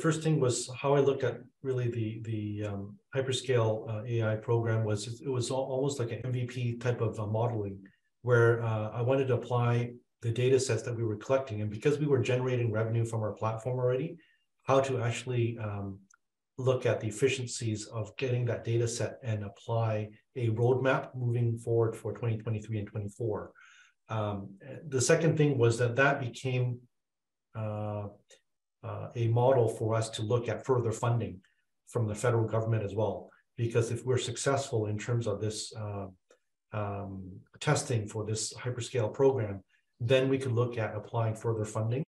First thing was how I looked at really the the um, hyperscale uh, AI program was it was almost like an MVP type of uh, modeling where uh, I wanted to apply the data sets that we were collecting and because we were generating revenue from our platform already, how to actually um, look at the efficiencies of getting that data set and apply a roadmap moving forward for 2023 and 24. Um, the second thing was that that became uh, uh, a model for us to look at further funding from the federal government as well. Because if we're successful in terms of this uh, um, testing for this hyperscale program, then we could look at applying further funding.